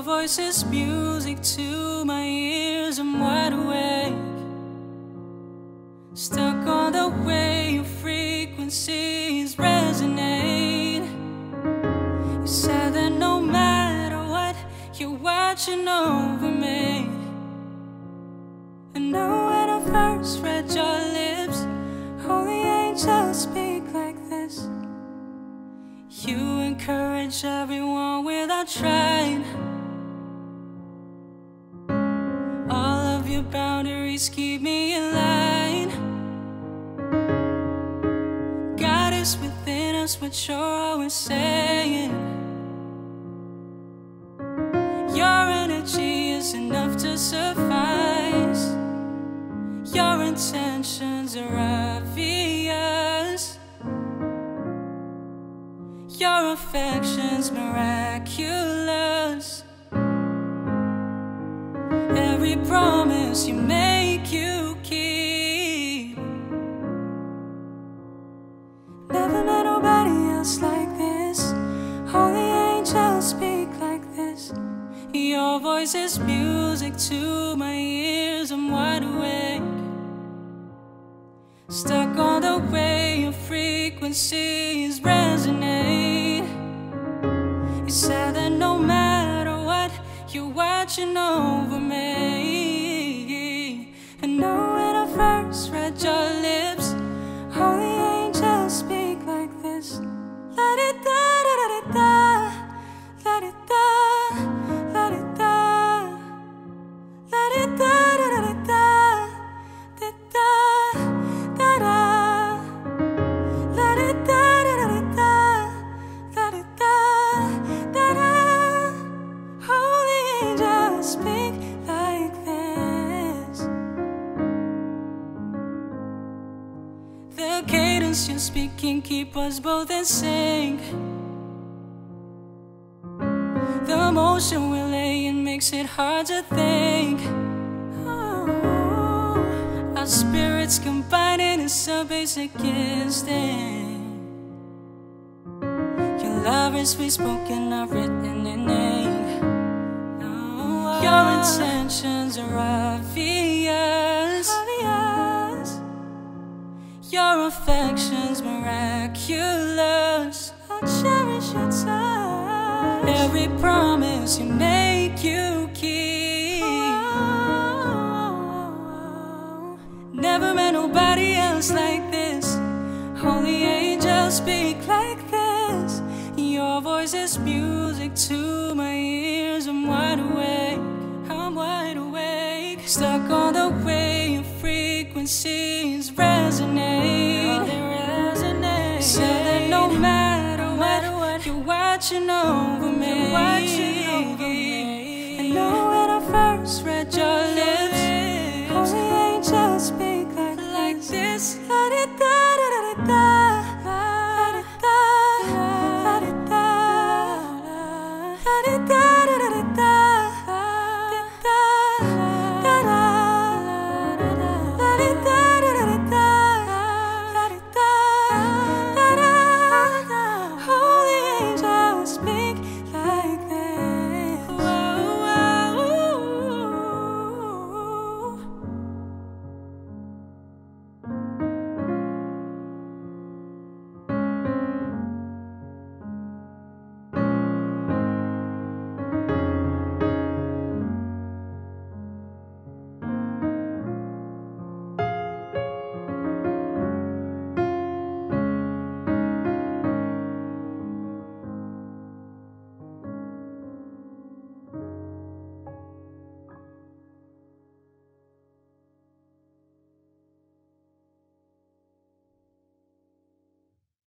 Your voice is music to my ears. I'm wide awake. Stuck on the way your frequencies resonate. You said that no matter what, you're watching over me. And know when I first read your lips, holy angels speak like this. You encourage everyone without trying. Your boundaries keep me in line. God is within us, what you're always saying. Your energy is enough to suffice. Your intentions are obvious. Your affection's miraculous. Every promise you make, you keep. Never met nobody else like this. Holy angels speak like this. Your voice is music to my ears. I'm wide awake. Stuck on the way your frequencies resonate. Watching over me. And know when I first read your lips, holy angels speak like this. Let it da da it it it it it speak like this. The cadence you're speaking keep us both in sync. The motion we're laying makes it hard to think. Oh, our spirits combining is a basic instinct. Your love is spoken, not written in ink. Oh, Your intentions are obvious. obvious. Your affection's miraculous. I'll cherish your touch. Every promise you make, you keep. Never met nobody else like this. Holy angels speak like this. Your voice is music to my ears. I'm wide awake. Stuck on the wave, frequencies resonate. resonate. So that no matter, what, what, you're watching over me. You're watching over me. I know when I first read your lips, holy angels speak like, like this.